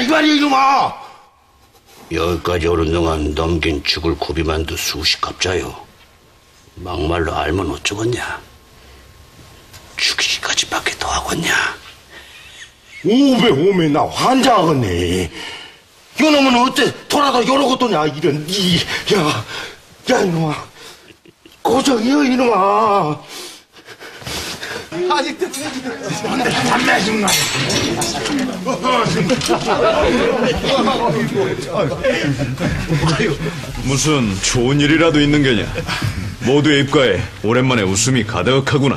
이 말이야 이놈아 여기까지 오는 동안 넘긴 죽을 고비만도 수십 갑자요. 막말로 알면 어쩌겠냐? 죽이기까지밖에 더 하겠냐? 오메 오메 나 환장하겠네 이놈은 어때 돌아다 여러 것도냐 이런 이 야 야 이놈아 고정이여 이놈아 아직도 담배 좀 나. 무슨 좋은 일이라도 있는 게냐? 모두의 입가에 오랜만에 웃음이 가득하구나.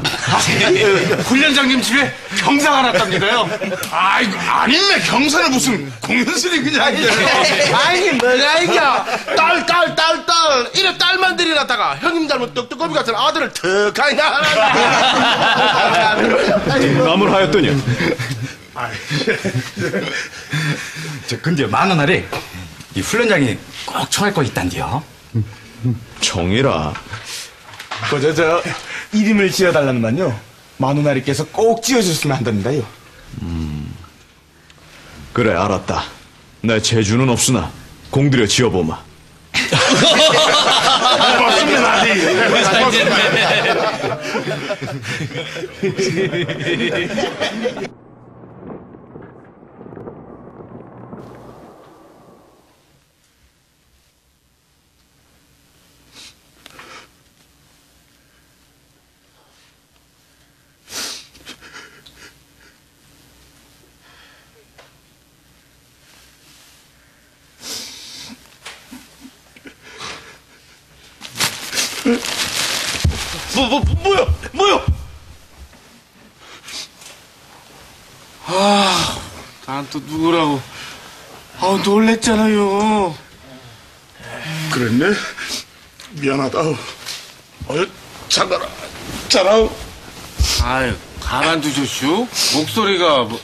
훈련장님 집에 경사가 났답니다요. 아이고, 아니네. 경사는 무슨 공연슬이 그냥. 아니 뭐가 이겨 딸 딸 딸 딸 이래 딸만 들이놨다가 형님 닮은 떡떡거미 같은 아들을 턱하니 하나 남을 하였더냐? 저 근데 만원 날에 이 훈련장이 꼭 청할 거 있단디요. 청이라. 그저, 저, 이름을 지어달라는만요. 마누나리께서 꼭 지어줬으면 한답니다요. 그래 알았다. 내 재주는 없으나 공들여 지어보마. 고맙습니다, 아디. 고맙습니다. 뭐, 뭐, 뭐야 뭐야 아 난 또 누구라고 아 놀랬잖아요 그랬네? 미안하다. 어여, 잘가라. 잘하오. 아유 가만두셨슈 목소리가 뭐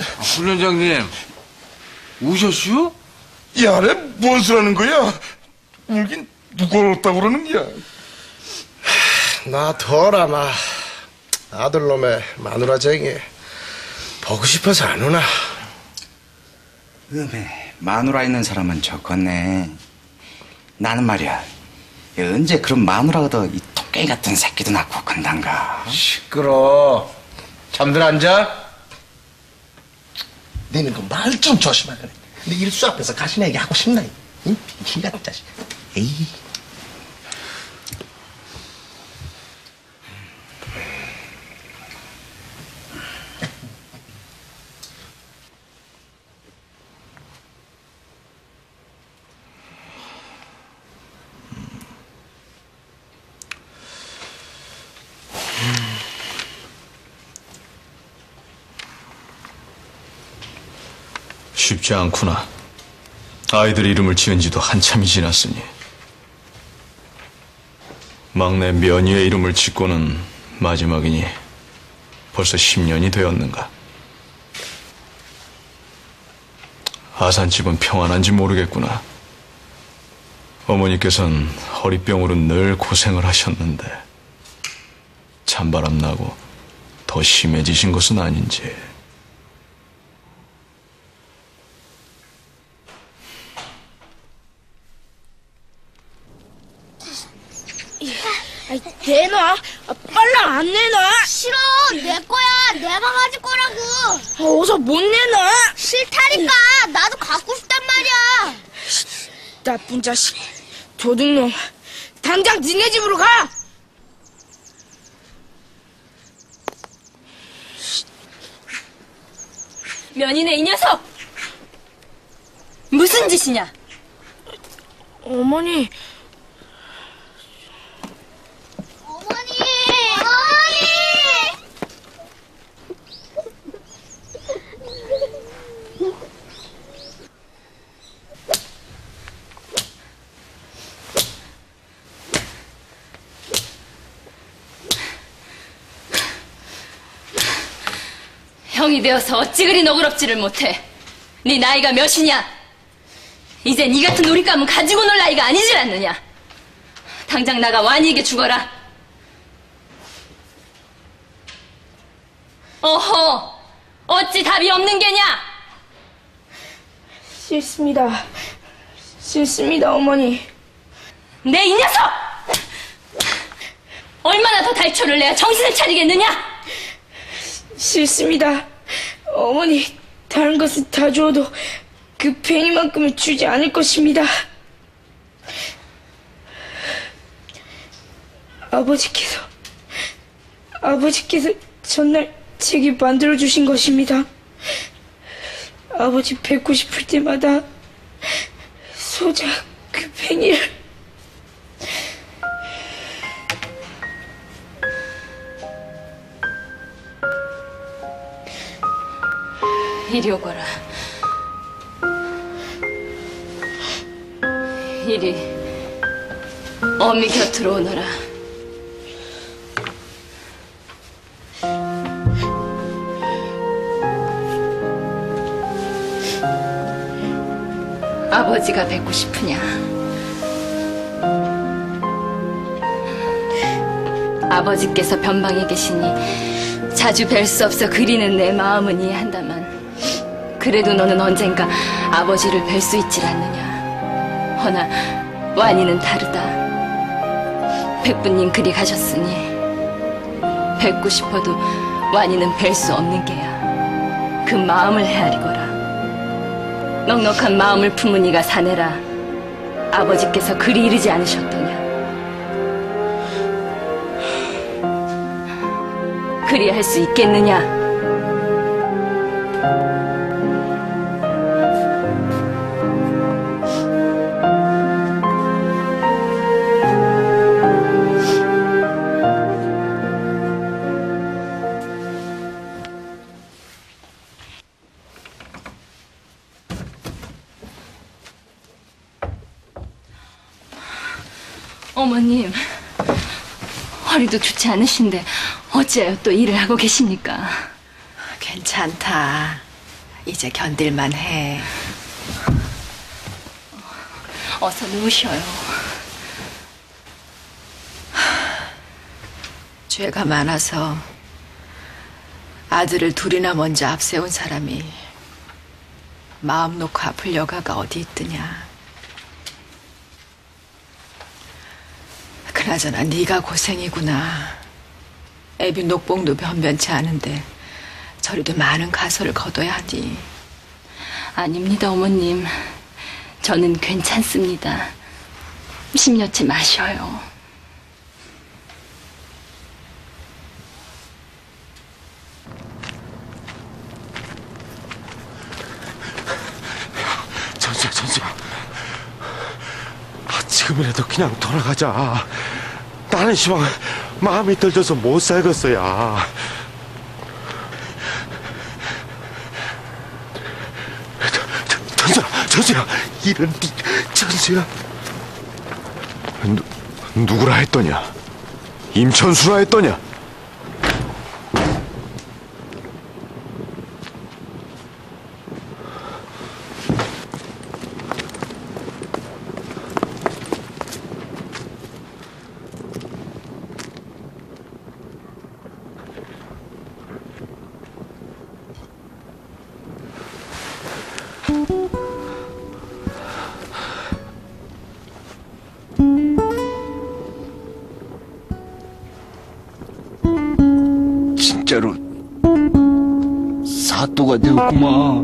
아, 훈련장님 우셨슈? 야래, 뭔 소리하는 거야? 울긴 누가 울었다고 그러는 거야? 나 더라 나 아들놈의 마누라쟁이 보고 싶어서 안 오나 음에 마누라 있는 사람은 좋겠네. 나는 말이야. 언제 그런 마누라 얻어 이 토끼 같은 새끼도 낳고 건단가. 시끄러 잠들 앉아 너는 그 말 좀 조심하라 근데 일수 앞에서 가시나 얘기하고 싶나 이 빙신 같은 자식 에이 쉽지 않구나. 아이들 이름을 지은 지도 한참이 지났으니. 막내 면이의 이름을 짓고는 마지막이니 벌써 10년이 되었는가. 아산집은 평안한지 모르겠구나. 어머니께서는 허리병으로 늘 고생을 하셨는데 찬바람 나고 더 심해지신 것은 아닌지. 아이, 내놔. 아, 빨랑 안 내놔. 싫어 내 거야 내가 가질 거라고 아, 어서 못 내놔. 싫다니까 나도 갖고 싶단 말이야 나쁜 자식. 도둑놈. 당장 니네 집으로 가. 면이네 이 녀석! 무슨 짓이냐? 어머니 어머니 형이 되어서 어찌 그리 너그럽지를 못해. 네 나이가 몇이냐? 이제 네 같은 놀잇감은 가지고 놀 나이가 아니질 않느냐? 당장 나가 완이에게 죽어라. 어허! 어찌 답이 없는 게냐? 싫습니다. 싫습니다, 어머니. 내 이 녀석! 얼마나 더 달초를 내야 정신을 차리겠느냐? 싫습니다. 어머니, 다른 것은 다 주어도 그 팽이만큼은 주지 않을 것입니다. 아버지께서, 아버지께서 전날 책이 만들어주신 것입니다. 아버지 뵙고 싶을 때마다 소자 그 팽이를 이리 오거라. 이리 어미 곁으로 오너라. 아버지가 뵙고 싶으냐? 아버지께서 변방에 계시니 자주 뵐 수 없어 그리는 내 마음은 이해한다만 그래도 너는 언젠가 아버지를 뵐 수 있질 않느냐. 허나 완이는 다르다. 백부님 그리 가셨으니 뵙고 싶어도 완이는 뵐 수 없는 게야. 그 마음을 헤아리거라. 넉넉한 마음을 품은 이가 사내라. 아버지께서 그리 이르지 않으셨더냐. 그리 할 수 있겠느냐? 어머님, 허리도 좋지 않으신데 어째요 또 일을 하고 계십니까? 괜찮다. 이제 견딜만 해. 어서 누우셔요. 죄가 많아서 아들을 둘이나 먼저 앞세운 사람이 마음 놓고 아플 여가가 어디 있더냐. 그나저나 네가 고생이구나. 애비 녹봉도 변변치 않은데 저리도 많은 가설을 거둬야 하니. 아닙니다, 어머님. 저는 괜찮습니다. 심려치 마셔요. 전수야, 전수야. 아, 지금이라도 그냥 돌아가자. 나는 시방 마음이 떨려서 못 살겠어야. 전- 전수야, 전수야. 이런 니, 전수야. 누, 누구라 했더냐? 임천수라 했더냐? 진짜로 사또가 되었구만.